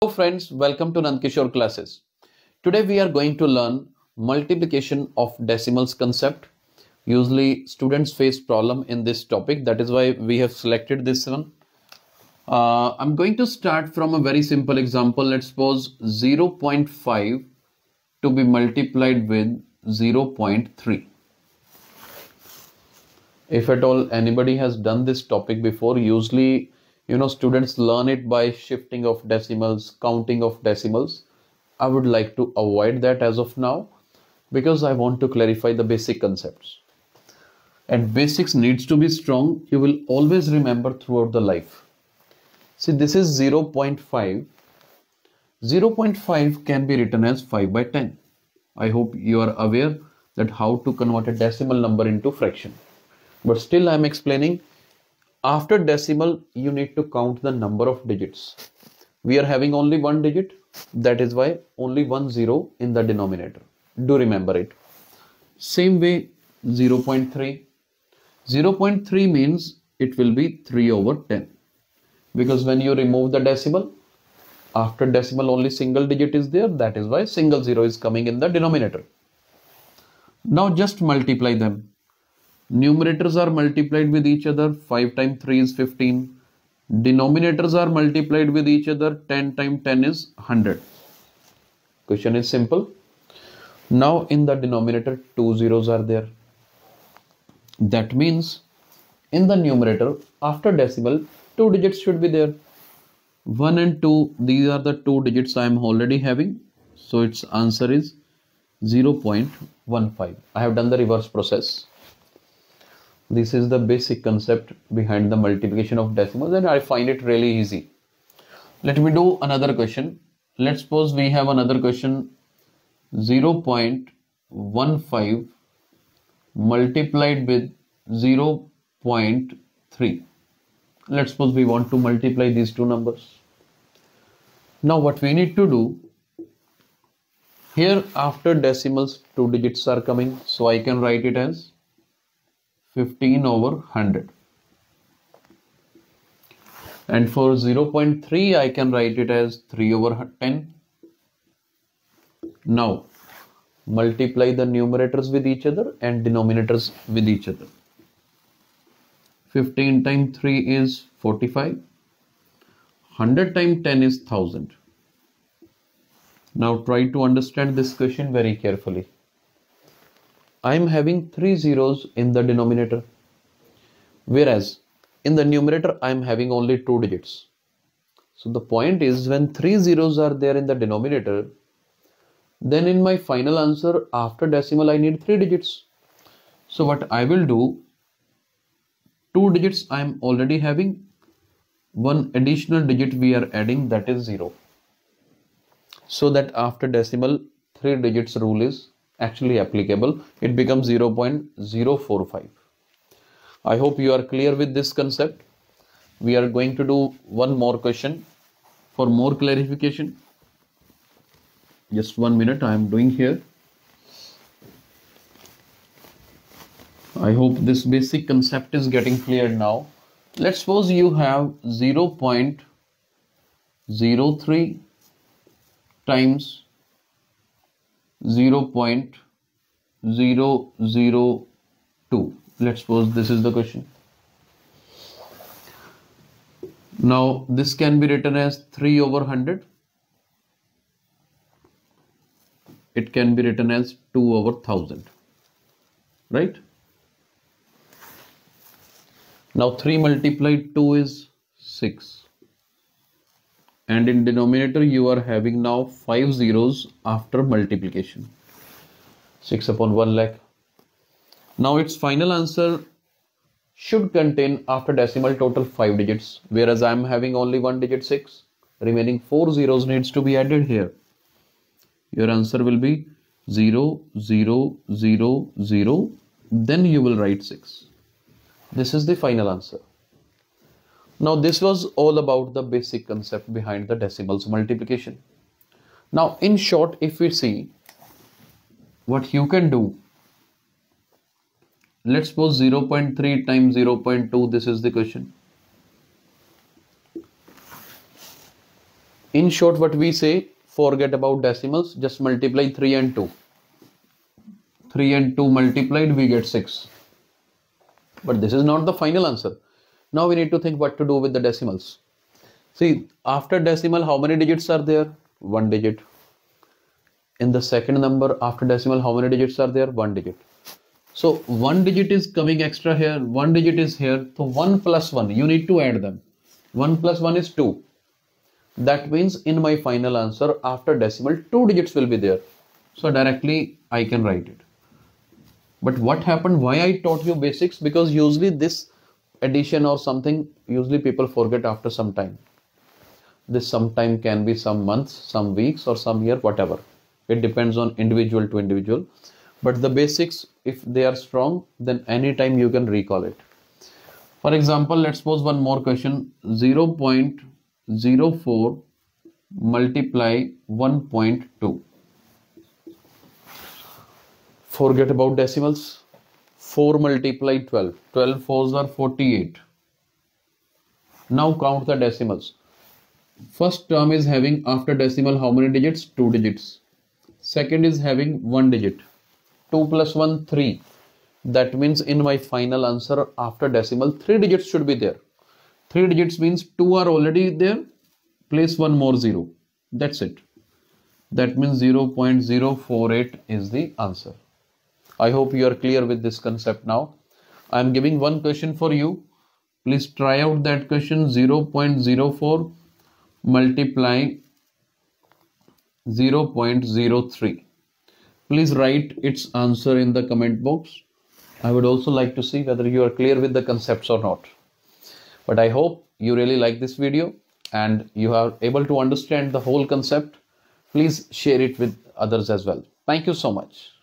Hello friends, welcome to Nand Kishore classes. Today we are going to learn multiplication of decimals concept. Usually students face problem in this topic. That is why we have selected this one. Uh, I'm going to start from a very simple example. Let's suppose 0.5 to be multiplied with 0.3. If at all anybody has done this topic before, usually you know students learn it by shifting of decimals counting of decimals. I would like to avoid that as of now because i want to clarify the basic concepts. And basics needs to be strong. You will always remember throughout the life. See this is 0.5 0.5 can be written as 5 by 10 i hope you are aware that how to convert a decimal number into fraction. But still i am explaining after decimal you need to count the number of digits. We are having only one digit. That is why only one zero in the denominator. Do remember it. Same way 0.3 0.3 means it will be 3 over 10 because when you remove the decimal after decimal only single digit is there. That is why single zero is coming in the denominator. Now just multiply them numerators are multiplied with each other. 5 times 3 is 15 denominators are multiplied with each other. 10 times 10 is 100 question is simple. Now in the denominator two zeros are there. That means in the numerator after decimal two digits should be there. 1 and 2 these are the two digits i am already having. So its answer is 0.15 i have done the reverse process this is the basic concept behind the multiplication of decimals and I find it really easy. Let me do another question. Let's suppose we have another question 0.15 multiplied with 0.3. Let's suppose we want to multiply these two numbers. Now what we need to do here after decimals two digits are coming so I can write it as 15 over 100 and for 0.3 I can write it as 3 over 10 now multiply the numerators with each other and denominators with each other. 15 times 3 is 45 100 times 10 is 1000 now try to understand this question very carefully I am having three zeros in the denominator whereas in the numerator I am having only two digits. So the point is when three zeros are there in the denominator then in my final answer after decimal I need three digits. So what I will do two digits I am already having one additional digit we are adding that is 0 so that after decimal three digits rule is actually applicable it becomes 0.045 i hope you are clear with this concept. We are going to do one more question. For more clarification just one minute i am doing here. I hope this basic concept is getting clear now. Let's suppose you have 0.03 times 0 0.002 let's suppose this is the question. Now this can be written as 3 over 100 it can be written as 2 over 1000 right? Now 3 multiplied 2 is 6 and in denominator you are having now five zeros after multiplication. 6 upon 1 lakh. Now its final answer should contain after decimal total 5 digits whereas I am having only one digit 6 remaining 4 zeros needs to be added here. Your answer will be 0 0 0 0 then you will write 6 this is the final answer now this was all about the basic concept behind the decimals multiplication. Now in short if we see what you can do let's suppose 0.3 times 0.2 this is the question. In short what we say forget about decimals just multiply 3 and 2 3 and 2 multiplied we get 6 but this is not the final answer now we need to think what to do with the decimals. See after decimal how many digits are there? One digit. In the second number after decimal how many digits are there? One digit. So one digit is coming extra here one digit is here. So 1 plus 1 you need to add them. 1 plus 1 is 2 that means in my final answer after decimal two digits will be there. So directly I can write it. But what happened? Why I taught you basics? Because usually this addition or something usually people forget after some time. This sometime can be some months some weeks or some year whatever. It depends on individual to individual. But the basics if they are strong then anytime you can recall it. For example let's pose one more question. 0. 0.04 multiply 1.2 forget about decimals 4 multiply 12 12 fours are 48 now count the decimals. First term is having after decimal how many digits? Two digits. Second is having one digit. 2 plus 1 3 that means in my final answer after decimal three digits should be there. 3 digits means 2 are already there. Place one more 0 that's it. That means 0.048 is the answer i hope you are clear with this concept now i am giving one question for you please try out that question 0.04 multiply 0.03 please write its answer in the comment box i would also like to see whether you are clear with the concepts or not but I hope you really like this video and you are able to understand the whole concept. Please share it with others as well. Thank you so much.